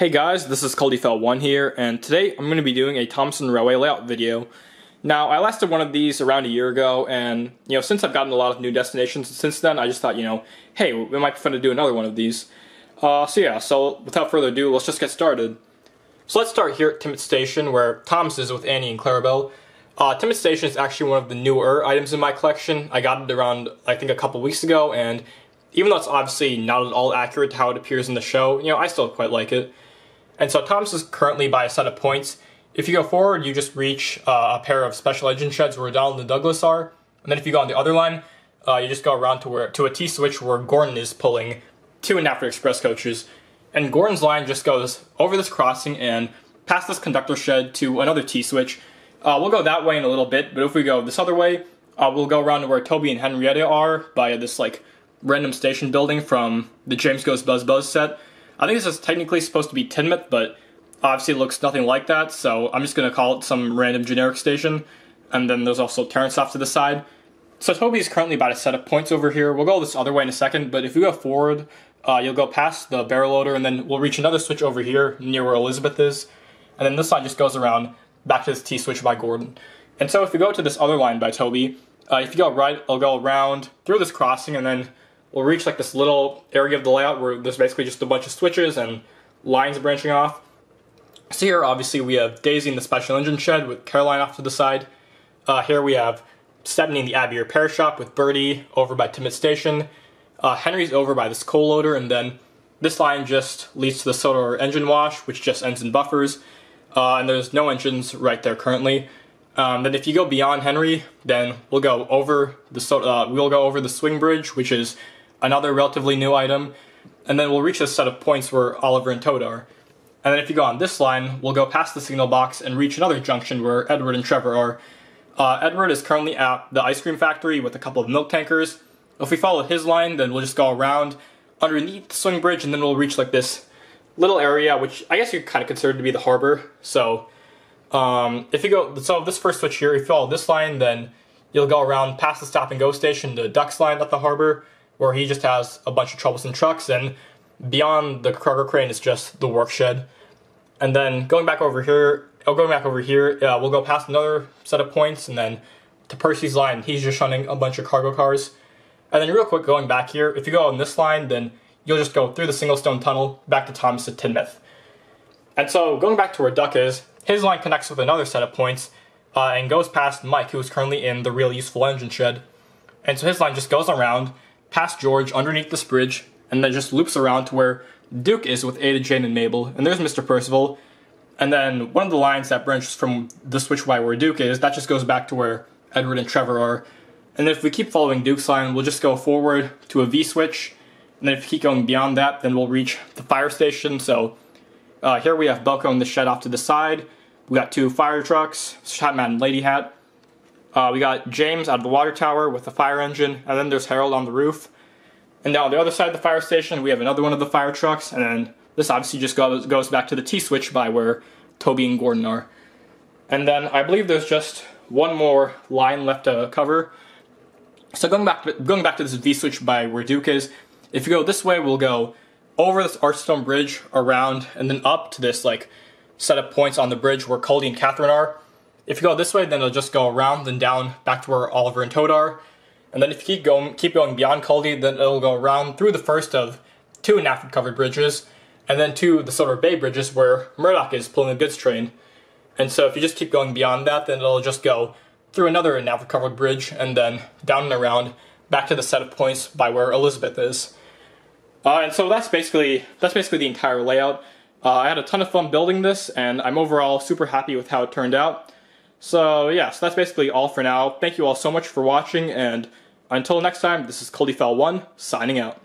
Hey guys, this is CuldeeFell1 here, and today I'm going to be doing a Thompson Railway layout video. Now, I last did one of these around a year ago, and, you know, since I've gotten a lot of new destinations since then, I just thought, you know, hey, it might be fun to do another one of these. Uh, so yeah, so without further ado, let's just get started. So let's start here at Timmins Station, where Thomas is with Annie and Clarabelle. Uh, Station is actually one of the newer items in my collection. I got it around, I think, a couple weeks ago, and even though it's obviously not at all accurate to how it appears in the show, you know, I still quite like it. And so Thomas is currently by a set of points. If you go forward, you just reach uh, a pair of special engine sheds where Donald and Douglas are. And then if you go on the other line, uh, you just go around to where to a T-switch where Gordon is pulling two and after express coaches. And Gordon's line just goes over this crossing and past this conductor shed to another T-switch. Uh, we'll go that way in a little bit, but if we go this other way, uh, we'll go around to where Toby and Henrietta are by this like random station building from the James Goes Buzz Buzz set. I think this is technically supposed to be Tidmouth, but obviously it looks nothing like that, so I'm just going to call it some random generic station. And then there's also Terrence off to the side. So Toby is currently about a set of points over here. We'll go this other way in a second, but if you go forward, uh, you'll go past the barrel loader, and then we'll reach another switch over here near where Elizabeth is. And then this line just goes around back to this T switch by Gordon. And so if you go to this other line by Toby, uh, if you go right, I'll go around through this crossing, and then we'll reach like this little area of the layout where there's basically just a bunch of switches and lines branching off. So here, obviously, we have Daisy in the special engine shed with Caroline off to the side. Uh, here we have Stephanie in the Abbey repair shop with Bertie over by Timmins Station. Uh, Henry's over by this coal loader, and then this line just leads to the solar engine wash, which just ends in buffers. Uh, and there's no engines right there currently. Um, then if you go beyond Henry, then we'll go over the so uh, we'll go over the swing bridge, which is another relatively new item, and then we'll reach a set of points where Oliver and Toad are. And then if you go on this line, we'll go past the signal box and reach another junction where Edward and Trevor are. Uh, Edward is currently at the ice cream factory with a couple of milk tankers. If we follow his line, then we'll just go around underneath the swing bridge, and then we'll reach like this little area, which I guess you kind of consider to be the harbor. So um, if you go, so this first switch here, if you follow this line, then you'll go around past the stop and go station to Duck's line at the harbor, where he just has a bunch of troublesome trucks, and beyond the cargo crane is just the work shed. And then going back over here, oh, going back over here, uh, we'll go past another set of points, and then to Percy's line, he's just shunning a bunch of cargo cars. And then real quick, going back here, if you go on this line, then you'll just go through the single stone tunnel back to Thomas at Tidmouth. And so going back to where Duck is, his line connects with another set of points uh, and goes past Mike, who is currently in the real useful engine shed. And so his line just goes around past George underneath this bridge, and then just loops around to where Duke is with Ada, Jane, and Mabel, and there's Mr. Percival. And then one of the lines that branches from the switch by where Duke is, that just goes back to where Edward and Trevor are. And if we keep following Duke's line, we'll just go forward to a V switch. And then if we keep going beyond that, then we'll reach the fire station. So uh, here we have Belko and the shed off to the side. We got two fire trucks, Shotman and Lady Hat. Uh, we got James out of the water tower with the fire engine, and then there's Harold on the roof. And now on the other side of the fire station, we have another one of the fire trucks, and then this obviously just goes, goes back to the T-switch by where Toby and Gordon are. And then I believe there's just one more line left to cover. So going back to, going back to this V-switch by where Duke is, if you go this way, we'll go over this Archstone Bridge, around, and then up to this like set of points on the bridge where Culdee and Catherine are. If you go this way, then it'll just go around and down back to where Oliver and Toad are. And then if you keep going, keep going beyond Culdee, then it'll go around through the first of two NAFTA covered bridges, and then to the Silver Bay bridges where Murdoch is pulling a goods train. And so if you just keep going beyond that, then it'll just go through another NAFTA covered bridge, and then down and around back to the set of points by where Elizabeth is. Uh, and so that's basically that's basically the entire layout. Uh, I had a ton of fun building this, and I'm overall super happy with how it turned out. So yeah, so that's basically all for now. Thank you all so much for watching, and until next time, this is CuldeeFell1, signing out.